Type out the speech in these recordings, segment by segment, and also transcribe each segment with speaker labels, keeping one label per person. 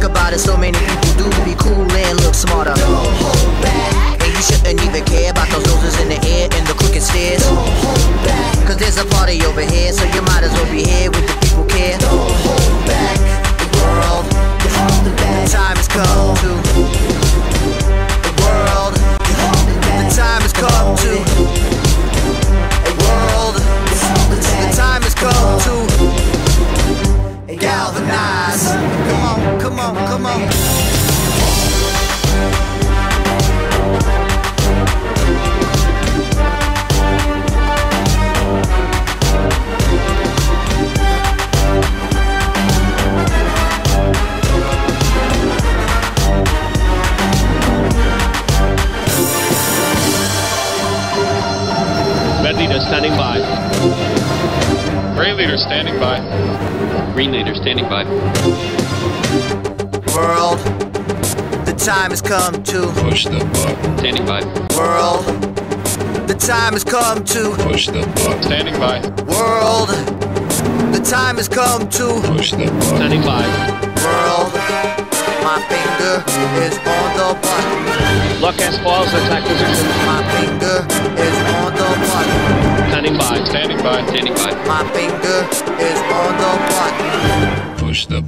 Speaker 1: think about it, so many people do be cool and look smarter. Don't hold back. And you shouldn't even care about those noses in the air and the crooked stares. Don't hold back. Cause there's a party over here, so you might as well be here with the people care. Don't hold back. The world, you hold the back. Time has come to. The world, you hold the back. The time has come to. The world, you hold back. The time has come to. Galvanize on, come on.
Speaker 2: standing by.
Speaker 3: Green leader standing by.
Speaker 4: Green leader standing by.
Speaker 1: World, the time has come to
Speaker 5: Push the button.
Speaker 4: Standing by.
Speaker 1: world. The time has come to
Speaker 5: Push the button.
Speaker 3: Standing by.
Speaker 1: world. The time has come to
Speaker 5: Push the button. Standing
Speaker 2: by.
Speaker 1: world. My finger is on the button.
Speaker 2: Lock S foils attack position.
Speaker 1: My finger is on the button.
Speaker 2: Standing by.
Speaker 3: Standing by.
Speaker 2: Standing by.
Speaker 1: My finger is on the button.
Speaker 3: Push the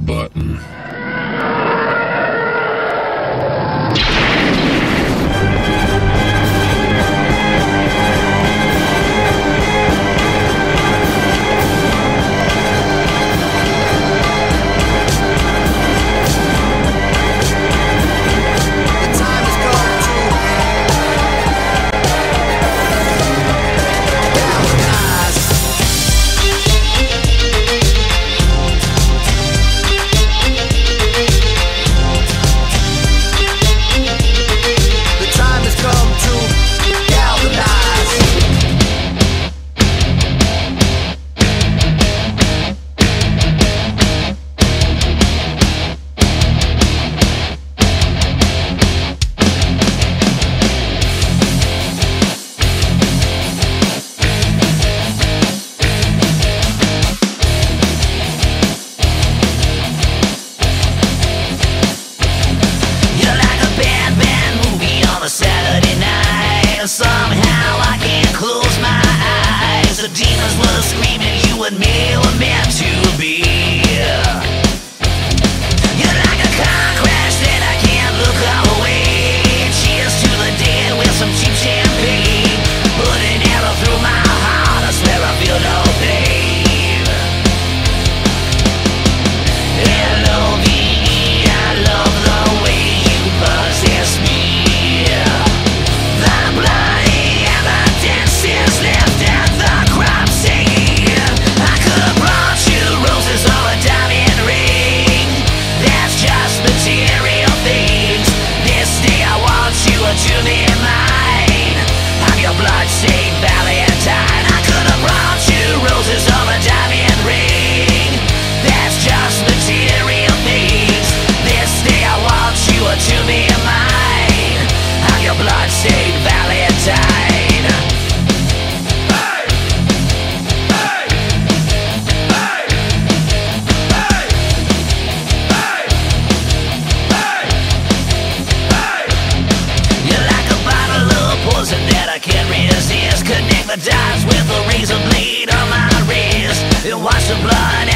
Speaker 6: night. Somehow I can't close my eyes. The demons were screaming, you and me were meant to the dots with a razor blade on my wrist. And watch the blood